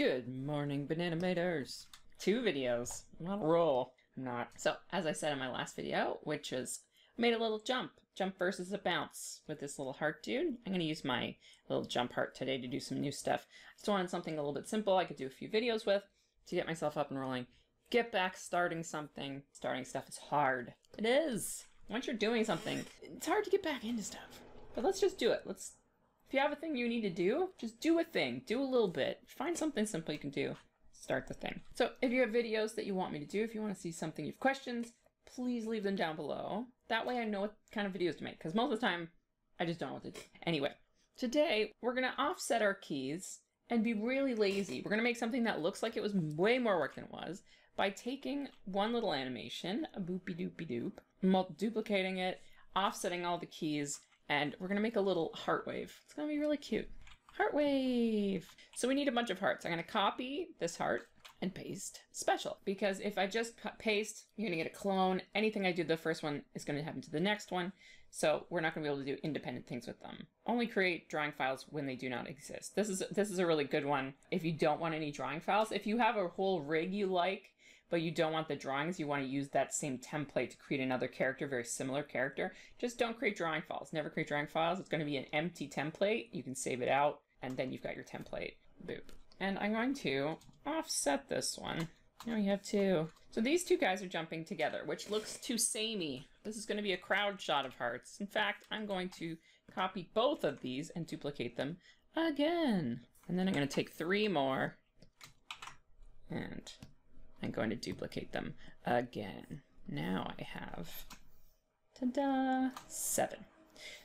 Good morning, Bananamators. Two videos, not a roll. Not. So, as I said in my last video, which is made a little jump. Jump versus a bounce with this little heart dude. I'm going to use my little jump heart today to do some new stuff. I just wanted something a little bit simple I could do a few videos with to get myself up and rolling. Get back starting something. Starting stuff is hard. It is. Once you're doing something, it's hard to get back into stuff. But let's just do it. Let's if you have a thing you need to do, just do a thing. Do a little bit. Find something simple you can do. Start the thing. So if you have videos that you want me to do, if you want to see something, you have questions, please leave them down below. That way I know what kind of videos to make, because most of the time, I just don't know what to do. Anyway, today we're going to offset our keys and be really lazy. We're going to make something that looks like it was way more work than it was by taking one little animation, a boopy doopy doop, duplicating it, offsetting all the keys, and we're gonna make a little heart wave. It's gonna be really cute. Heart wave. So we need a bunch of hearts. I'm gonna copy this heart and paste special because if I just paste, you're gonna get a clone. Anything I do the first one is gonna happen to the next one. So we're not gonna be able to do independent things with them. Only create drawing files when they do not exist. This is this is a really good one if you don't want any drawing files. If you have a whole rig you like but you don't want the drawings, you want to use that same template to create another character, very similar character, just don't create drawing files. Never create drawing files. It's going to be an empty template. You can save it out, and then you've got your template. Boop. And I'm going to offset this one. Now we have two. So these two guys are jumping together, which looks too samey. This is going to be a crowd shot of hearts. In fact, I'm going to copy both of these and duplicate them again. And then I'm going to take three more and I'm going to duplicate them again. Now I have, ta-da, seven.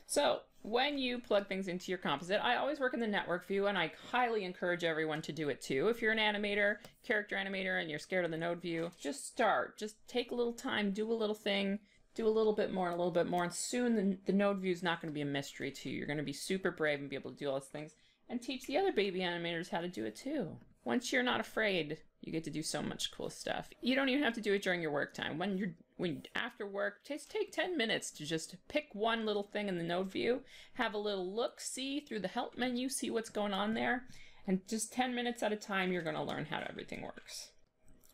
So when you plug things into your composite, I always work in the network view and I highly encourage everyone to do it too. If you're an animator, character animator, and you're scared of the node view, just start. Just take a little time, do a little thing, do a little bit more and a little bit more, and soon the, the node view is not going to be a mystery to you. You're going to be super brave and be able to do all those things and teach the other baby animators how to do it too. Once you're not afraid, you get to do so much cool stuff. You don't even have to do it during your work time. When you're when after work, just take 10 minutes to just pick one little thing in the node view, have a little look, see through the help menu, see what's going on there, and just 10 minutes at a time you're going to learn how everything works.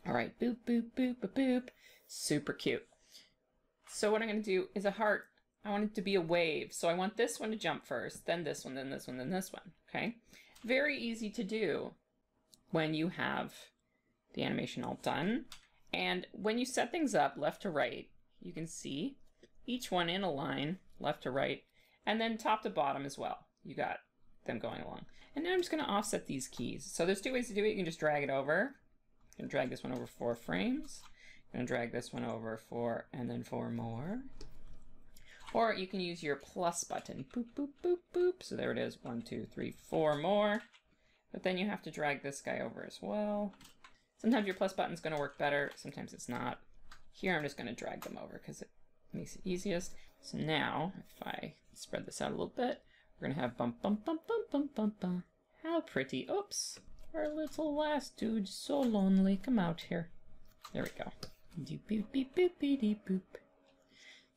All right, boop boop boop boop boop. Super cute. So what I'm going to do is a heart. I want it to be a wave. So I want this one to jump first, then this one, then this one, then this one. Okay? Very easy to do when you have the animation all done. And when you set things up left to right, you can see each one in a line, left to right, and then top to bottom as well. You got them going along. And now I'm just going to offset these keys. So there's two ways to do it. You can just drag it over. You can drag this one over four frames. I'm to drag this one over four and then four more. Or you can use your plus button. Boop, boop, boop, boop. So there it is. One, two, three, four more. But then you have to drag this guy over as well. Sometimes your plus button's going to work better, sometimes it's not. Here I'm just going to drag them over because it makes it easiest. So now, if I spread this out a little bit, we're going to have bump, bump, bump, bump, bump, bump, bump. How pretty. Oops. Our little last dude, so lonely. Come out here. There we go. Doop, boop, beep, boop, beep, boop.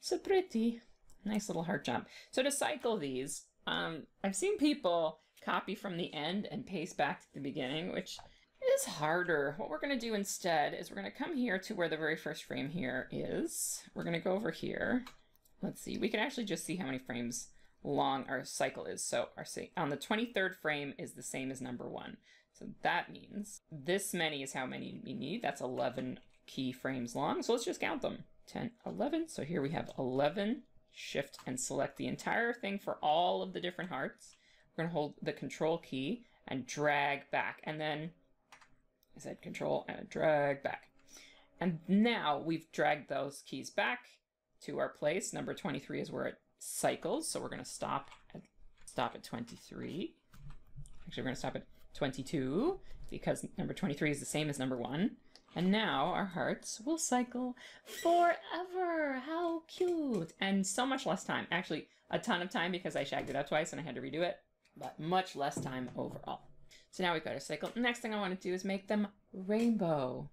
So pretty. Nice little heart jump. So to cycle these, um, I've seen people copy from the end and paste back to the beginning, which is harder. What we're going to do instead is we're going to come here to where the very first frame here is. We're going to go over here. Let's see, we can actually just see how many frames long our cycle is. So our on the 23rd frame is the same as number one. So that means this many is how many we need. That's 11 key frames long. So let's just count them. 10, 11. So here we have 11. Shift and select the entire thing for all of the different hearts. We're going to hold the control key and drag back. And then I said control and drag back. And now we've dragged those keys back to our place. Number 23 is where it cycles. So we're going to stop at, stop at 23. Actually, we're going to stop at 22 because number 23 is the same as number one. And now our hearts will cycle forever. How cute. And so much less time. Actually, a ton of time because I shagged it up twice and I had to redo it, but much less time overall. So now we've got our cycle. Next thing I want to do is make them rainbow.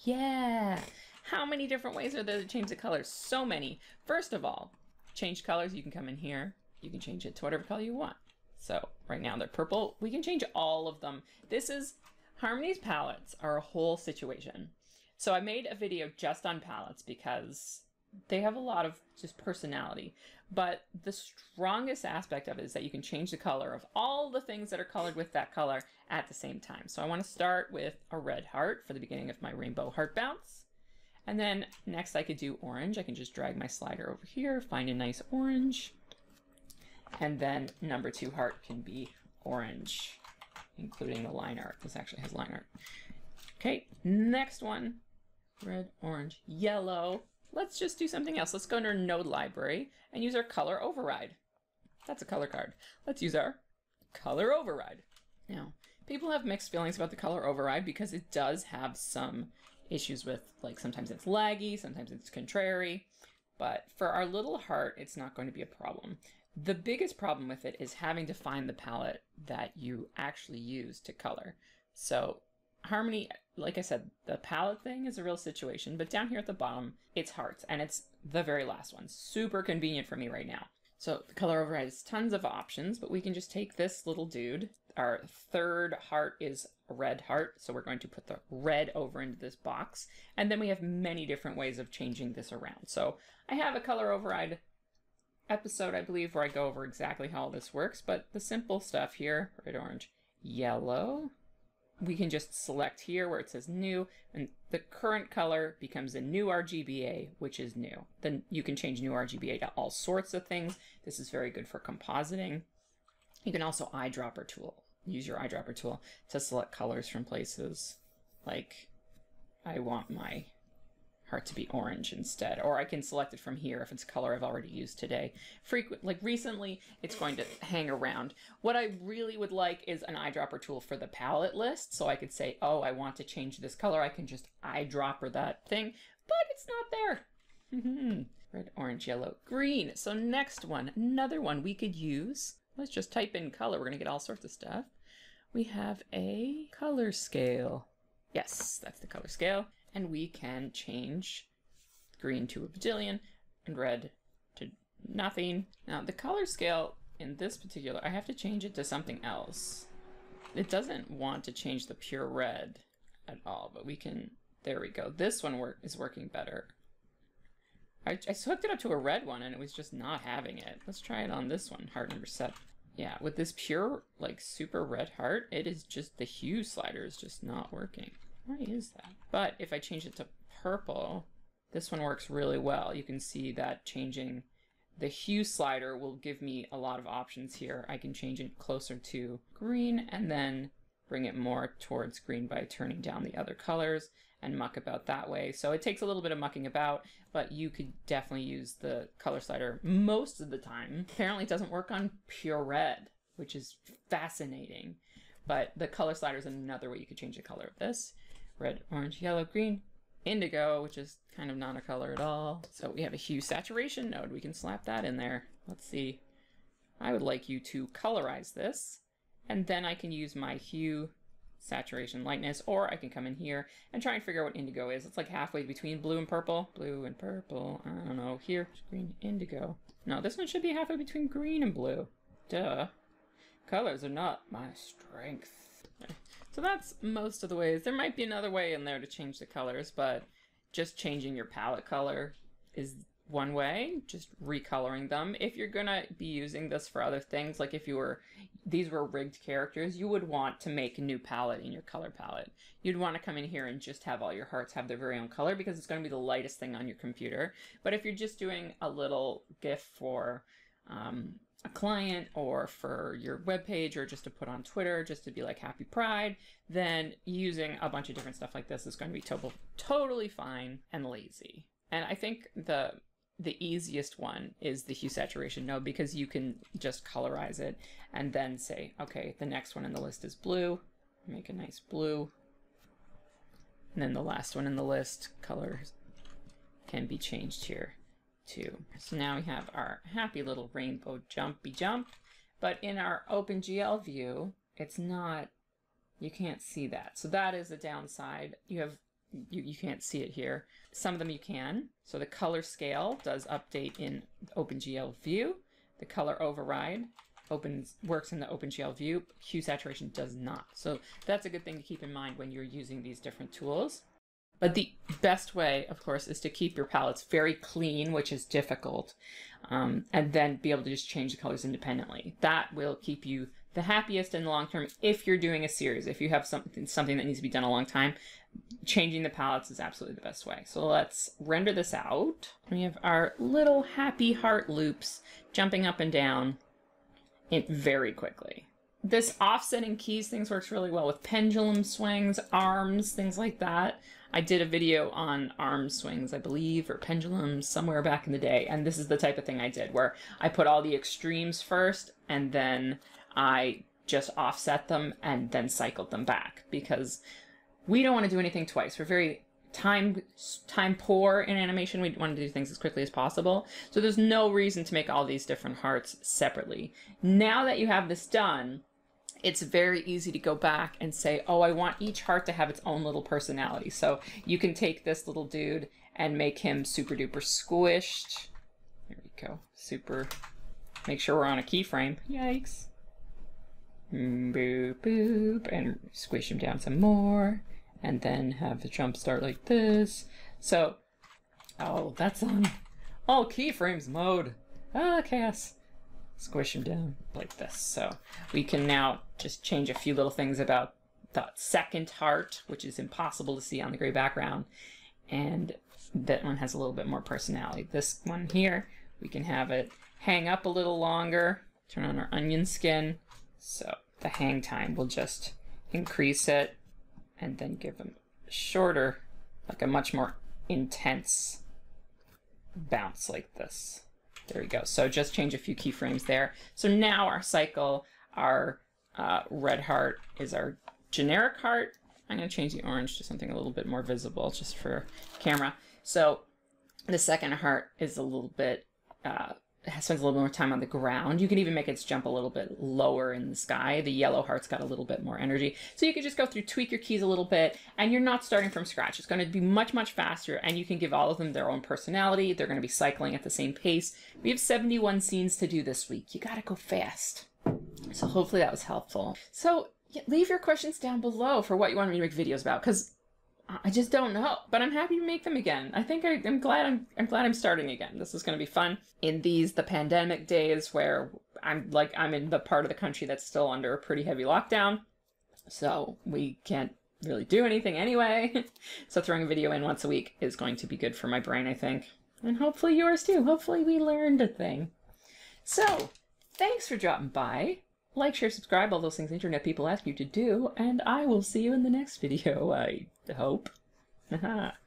Yeah. How many different ways are there to change the colors? So many. First of all, change colors. You can come in here. You can change it to whatever color you want. So right now they're purple. We can change all of them. This is Harmony's palettes are a whole situation. So I made a video just on palettes because they have a lot of just personality. But the strongest aspect of it is that you can change the color of all the things that are colored with that color at the same time. So I want to start with a red heart for the beginning of my rainbow heart bounce. And then next I could do orange. I can just drag my slider over here, find a nice orange. And then number two heart can be orange, including the line art. This actually has line art. Okay, next one, red, orange, yellow. Let's just do something else. Let's go our node library and use our color override. That's a color card. Let's use our color override. Now, people have mixed feelings about the color override because it does have some issues with, like, sometimes it's laggy, sometimes it's contrary. But for our little heart, it's not going to be a problem. The biggest problem with it is having to find the palette that you actually use to color. So Harmony, like I said, the palette thing is a real situation, but down here at the bottom, it's hearts, and it's the very last one. Super convenient for me right now. So the color override has tons of options, but we can just take this little dude. Our third heart is a red heart, so we're going to put the red over into this box. And then we have many different ways of changing this around. So I have a color override episode, I believe, where I go over exactly how all this works, but the simple stuff here, red, orange, yellow, we can just select here where it says new and the current color becomes a new RGBA, which is new. Then you can change new RGBA to all sorts of things. This is very good for compositing. You can also eyedropper tool, use your eyedropper tool to select colors from places like I want my heart to be orange instead. Or I can select it from here if it's color I've already used today. Frequent, like recently, it's going to hang around. What I really would like is an eyedropper tool for the palette list. So I could say, oh, I want to change this color. I can just eyedropper that thing, but it's not there. Mm-hmm. Red, orange, yellow, green. So next one, another one we could use. Let's just type in color. We're going to get all sorts of stuff. We have a color scale. Yes, that's the color scale and we can change green to a bajillion and red to nothing. Now the color scale in this particular, I have to change it to something else. It doesn't want to change the pure red at all, but we can, there we go. This one work is working better. I, I hooked it up to a red one and it was just not having it. Let's try it on this one, heart number seven. Yeah, with this pure, like, super red heart, it is just, the hue slider is just not working. Why is that? But if I change it to purple, this one works really well. You can see that changing the hue slider will give me a lot of options here. I can change it closer to green and then bring it more towards green by turning down the other colors and muck about that way. So it takes a little bit of mucking about, but you could definitely use the color slider most of the time. Apparently it doesn't work on pure red, which is fascinating. But the color slider is another way you could change the color of this red, orange, yellow, green, indigo, which is kind of not a color at all. So we have a hue saturation node. We can slap that in there. Let's see. I would like you to colorize this, and then I can use my hue saturation lightness, or I can come in here and try and figure out what indigo is. It's like halfway between blue and purple. Blue and purple. I don't know. Here, green, indigo. No, this one should be halfway between green and blue. Duh. Colors are not my strength. So that's most of the ways. There might be another way in there to change the colors, but just changing your palette color is one way, just recoloring them. If you're gonna be using this for other things, like if you were, these were rigged characters, you would want to make a new palette in your color palette. You'd want to come in here and just have all your hearts have their very own color because it's going to be the lightest thing on your computer. But if you're just doing a little GIF for um, a client or for your web page or just to put on Twitter just to be like happy pride, then using a bunch of different stuff like this is going to be to- totally fine and lazy. And I think the the easiest one is the hue saturation node because you can just colorize it and then say, okay, the next one in the list is blue. Make a nice blue. And then the last one in the list, colors can be changed here too. So now we have our happy little rainbow jumpy jump, but in our OpenGL view, it's not, you can't see that. So that is a downside. You have, you, you can't see it here. Some of them you can. So the color scale does update in OpenGL view. The color override opens works in the OpenGL view. Hue saturation does not. So that's a good thing to keep in mind when you're using these different tools. But the best way, of course, is to keep your palettes very clean, which is difficult, um, and then be able to just change the colors independently. That will keep you the happiest in the long term if you're doing a series. If you have something something that needs to be done a long time, changing the palettes is absolutely the best way. So let's render this out. We have our little happy heart loops jumping up and down very quickly. This offsetting keys things works really well with pendulum swings, arms, things like that. I did a video on arm swings, I believe, or pendulums somewhere back in the day, and this is the type of thing I did where I put all the extremes first and then I just offset them and then cycled them back because we don't want to do anything twice. We're very time time poor in animation. We want to do things as quickly as possible. So there's no reason to make all these different hearts separately. Now that you have this done, it's very easy to go back and say, oh, I want each heart to have its own little personality. So you can take this little dude and make him super duper squished. There we go. Super. Make sure we're on a keyframe. Yikes. Boop, boop. And squish him down some more and then have the jump start like this. So, oh, that's on all keyframes mode. Ah, chaos. Squish them down like this. So we can now just change a few little things about that second heart, which is impossible to see on the gray background. And that one has a little bit more personality. This one here, we can have it hang up a little longer, turn on our onion skin. So the hang time will just increase it and then give them shorter, like a much more intense bounce like this. There we go. So just change a few keyframes there. So now our cycle, our uh, red heart is our generic heart. I'm going to change the orange to something a little bit more visible just for camera. So the second heart is a little bit uh, spends a little more time on the ground. You can even make its jump a little bit lower in the sky. The yellow heart's got a little bit more energy. So you can just go through, tweak your keys a little bit, and you're not starting from scratch. It's going to be much, much faster, and you can give all of them their own personality. They're going to be cycling at the same pace. We have 71 scenes to do this week. You got to go fast. So hopefully that was helpful. So leave your questions down below for what you want me to make videos about, because I just don't know, but I'm happy to make them again. I think I, am glad I'm I'm glad I'm starting again. This is going to be fun in these the pandemic days where I'm like I'm in the part of the country that's still under a pretty heavy lockdown, so we can't really do anything anyway. so throwing a video in once a week is going to be good for my brain, I think, and hopefully yours too. Hopefully we learned a thing. So thanks for dropping by. Like, share, subscribe, all those things internet people ask you to do, and I will see you in the next video, I hope.